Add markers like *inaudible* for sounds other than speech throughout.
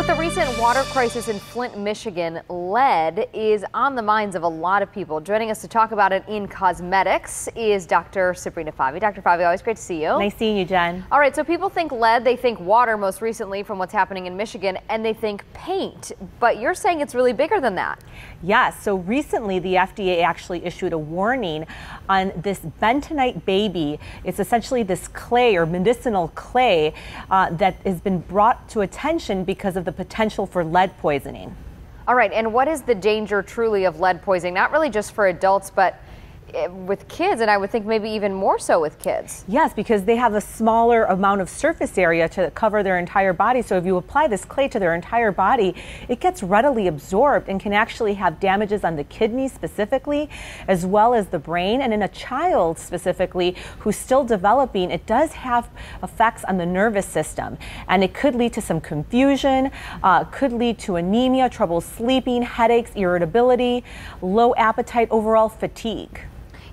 with the recent water crisis in Flint, Michigan, lead is on the minds of a lot of people. Joining us to talk about it in cosmetics is Dr. Sabrina Fabi. Dr. Fabi, always great to see you. Nice seeing you, Jen. All right, so people think lead, they think water most recently from what's happening in Michigan, and they think paint. But you're saying it's really bigger than that. Yes, so recently the FDA actually issued a warning on this bentonite baby. It's essentially this clay or medicinal clay uh, that has been brought to attention because of the potential for lead poisoning. All right, and what is the danger truly of lead poisoning? Not really just for adults, but with kids, and I would think maybe even more so with kids. Yes, because they have a smaller amount of surface area to cover their entire body. So if you apply this clay to their entire body, it gets readily absorbed and can actually have damages on the kidneys specifically, as well as the brain. And in a child specifically who's still developing, it does have effects on the nervous system. And it could lead to some confusion, uh, could lead to anemia, trouble sleeping, headaches, irritability, low appetite, overall fatigue.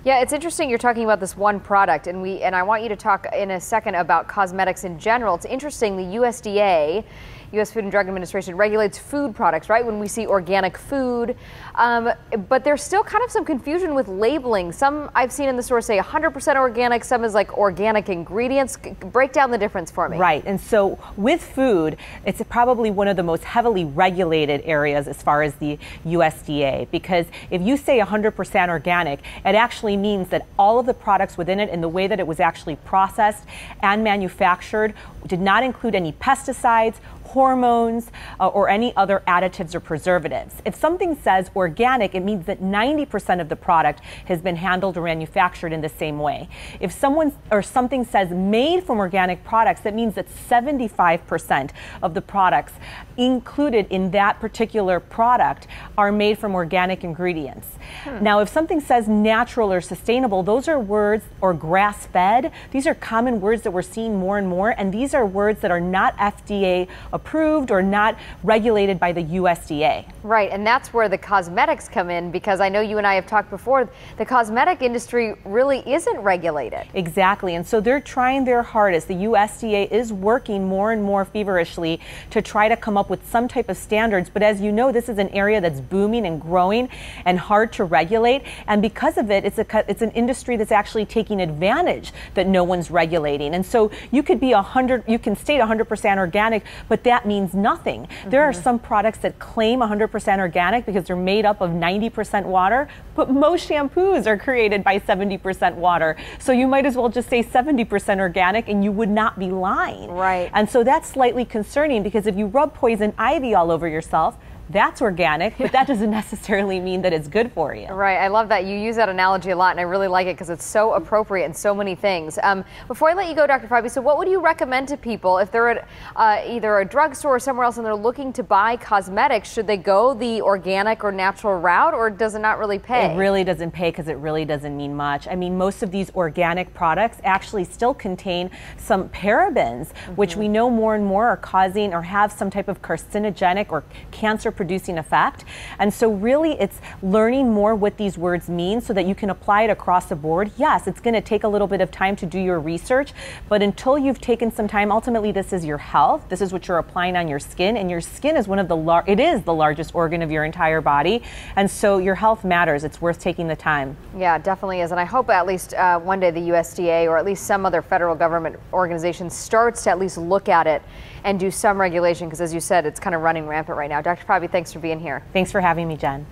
Yeah, it's interesting you're talking about this one product, and we and I want you to talk in a second about cosmetics in general. It's interesting the USDA U.S. Food and Drug Administration regulates food products, right? When we see organic food. Um, but there's still kind of some confusion with labeling. Some I've seen in the store say 100% organic, some is like organic ingredients. Break down the difference for me. Right. And so with food, it's probably one of the most heavily regulated areas as far as the USDA. Because if you say 100% organic, it actually means that all of the products within it and the way that it was actually processed and manufactured did not include any pesticides hormones, uh, or any other additives or preservatives. If something says organic, it means that 90% of the product has been handled or manufactured in the same way. If someone or something says made from organic products, that means that 75% of the products included in that particular product are made from organic ingredients. Hmm. Now, if something says natural or sustainable, those are words or grass fed. These are common words that we're seeing more and more, and these are words that are not FDA approved or not regulated by the USDA. Right, and that's where the cosmetics come in because I know you and I have talked before, the cosmetic industry really isn't regulated. Exactly, and so they're trying their hardest. The USDA is working more and more feverishly to try to come up with some type of standards, but as you know, this is an area that's booming and growing and hard to regulate, and because of it, it's a it's an industry that's actually taking advantage that no one's regulating. And so you could be 100 you can state 100% organic, but that means nothing. Mm-hmm. There are mm-hmm. some products that claim 100% organic because they're made up of 90% water, but most shampoos are created by 70% water. So you might as well just say 70% organic and you would not be lying. Right. And so that's slightly concerning because if you rub poison ivy all over yourself, that's organic, but that doesn't *laughs* necessarily mean that it's good for you. Right. I love that. You use that analogy a lot, and I really like it because it's so appropriate in so many things. Um, before I let you go, Dr. Fabi, so what would you recommend to people if they're at uh, either a drugstore or somewhere else and they're looking to buy cosmetics? Should they go the organic or natural route, or does it not really pay? It really doesn't pay because it really doesn't mean much. I mean, most of these organic products actually still contain some parabens, mm-hmm. which we know more and more are causing or have some type of carcinogenic or cancer producing effect. And so really it's learning more what these words mean so that you can apply it across the board. Yes, it's going to take a little bit of time to do your research, but until you've taken some time, ultimately this is your health. This is what you're applying on your skin and your skin is one of the lar- it is the largest organ of your entire body. And so your health matters. It's worth taking the time. Yeah, definitely is. And I hope at least uh, one day the USDA or at least some other federal government organization starts to at least look at it and do some regulation because as you said, it's kind of running rampant right now. Dr. Fabi, thanks for being here. Thanks for having me, Jen.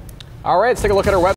All right, let's take a look at our website.